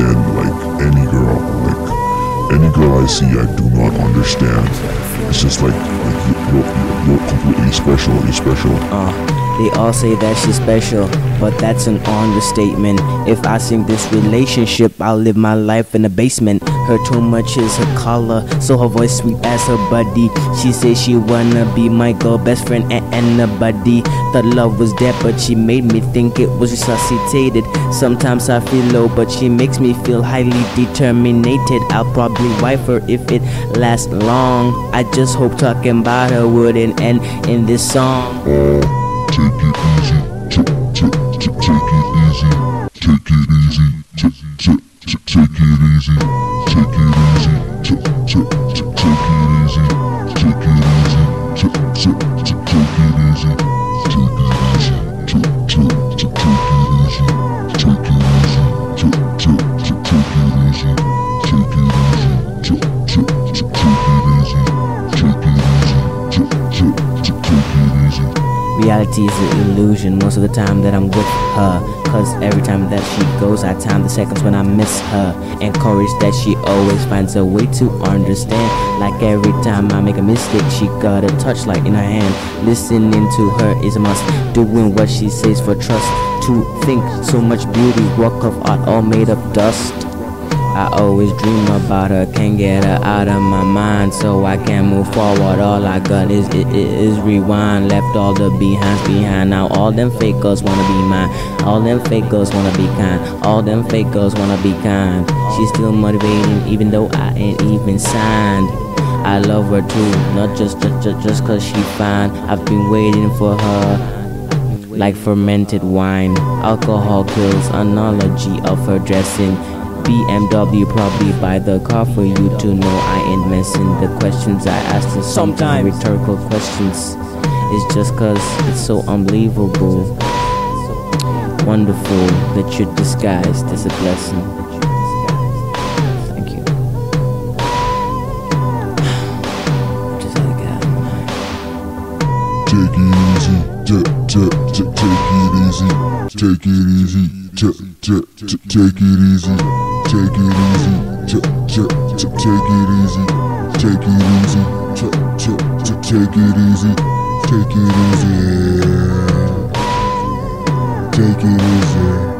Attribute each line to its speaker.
Speaker 1: understand like any girl. Like any girl I see, I do not understand. It's just like, like you're, you're, you're completely special. You're special.
Speaker 2: Uh, they all say that she's special, but that's an understatement. If I sing this relationship, I'll live my life in the basement. Her too much is her color, so her voice sweet as her body. She says she wanna be my girl, best friend, and, and a. Thought love was dead, but she made me think it was resuscitated. Sometimes I feel low, but she makes me feel highly determined. I'll probably wife her if it lasts long. I just hope talking about her wouldn't end in this song.
Speaker 1: Oh. Oh, take it easy. Take, take, take, take it easy. Take it easy. Take, it, take, take, take it easy. Take it easy. Take, take, take, take it easy. Take it easy. Take, take, take, take it easy. Take it easy. Take, take, take, take it easy. Take it easy. Take, take, take, take it easy. Take it easy. Take, take, take, take it easy. Take it easy. Take, take,
Speaker 2: Reality is an illusion most of the time that I'm with her. Cause every time that she goes, I time the seconds when I miss her. Encouraged that she always finds a way to understand. Like every time I make a mistake, she got a touchlight in her hand. Listening to her is a must. Doing what she says for trust. To think so much beauty, work of art all made of dust. I always dream about her, can't get her out of my mind, so I can't move forward. All I got is is, rewind. Left all the behinds behind. Now all them fake girls wanna be mine. All them fake girls wanna be kind. All them fake girls wanna be kind. She's still motivating, even though I ain't even signed. I love her too, not just just just cause she fine. I've been waiting for her like fermented wine. Alcohol kills analogy of her dressing. BMW probably buy the car for you to know I ain't messing. The questions I ask are sometimes rhetorical questions. It's just cause it's so unbelievable. Wonderful that you're disguised as a blessing. Thank you. Just had to get out of mind.
Speaker 1: Take it easy, take, take, take, take it easy, take it easy, take, take, take, take it easy, ch- ch- ch- take it easy, take it easy, ch- ch- ch- take it easy, take it easy, take it easy. Take it easy.